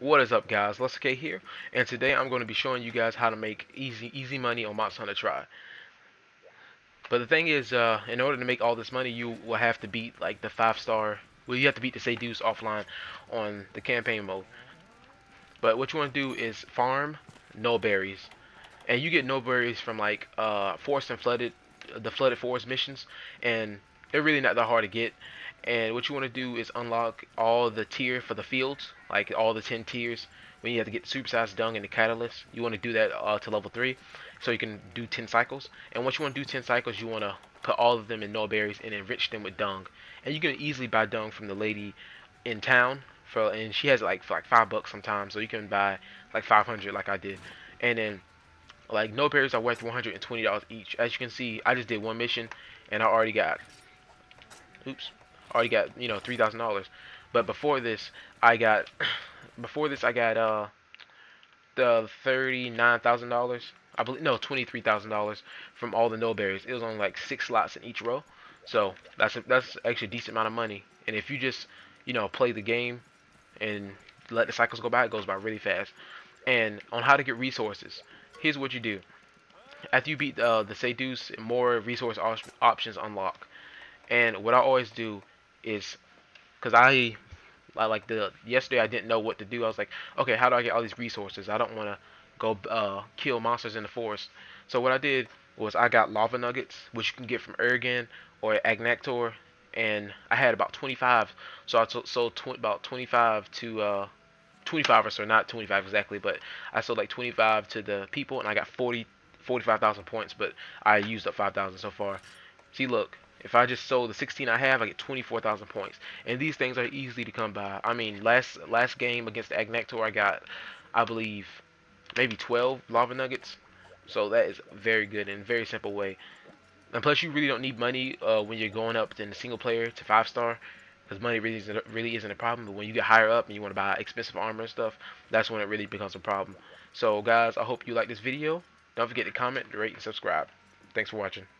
What is up guys, LesserK here, and today I'm going to be showing you guys how to make easy easy money on Monster Hunter Tri. But the thing is, uh, in order to make all this money, you will have to beat like the 5 star, well you have to beat the Ceadeus offline on the campaign mode. But what you want to do is farm null berries. And you get null berries from like uh, forest and flooded, the flooded forest missions, and they're really not that hard to get and what you want to do is unlock all the tier for the fields like all the 10 tiers. When you have to get supersized dung and the catalyst you want to do that uh, to level 3 so you can do 10 cycles. And once you want to do 10 cycles you want to put all of them in null berries and enrich them with dung. And you can easily buy dung from the lady in town for and she has like for like five bucks sometimes so you can buy like 500 like I did. And then like null berries are worth $120 each. As you can see I just did one mission and I already got oops already got you know three thousand dollars. But before this, I got before this I got uh the thirty nine thousand dollars. I believe no twenty three thousand dollars from all the null berries. It was on like six slots in each row, so that's a, that's actually a decent amount of money. And if you just you know play the game and let the cycles go by, it goes by really fast. And on how to get resources, here's what you do. After you beat uh, the Ceadeus, more resource op options unlock. And what I always do is because I, I like the yesterday I didn't know what to do. I was like, okay, how do I get all these resources? I don't want to go uh, kill monsters in the forest. So what I did was I got lava nuggets, which you can get from Uragaan or Agnaktor, and I had about 25. So I sold tw about 25 to uh, 25 or so, not 25 exactly, but I sold like 25 to the people, and I got 40, 45,000 points, but I used up 5,000 so far. See, look, if I just sold the 16 I have, I get 24,000 points. And these things are easily to come by. I mean, last last game against Agnaktor, I got, I believe, maybe 12 lava nuggets. So that is very good and very simple way. And plus, you really don't need money uh, when you're going up in the single player to five star, because money really isn't really isn't a problem. But when you get higher up and you want to buy expensive armor and stuff, that's when it really becomes a problem. So guys, I hope you like this video. Don't forget to comment, rate, and subscribe. Thanks for watching.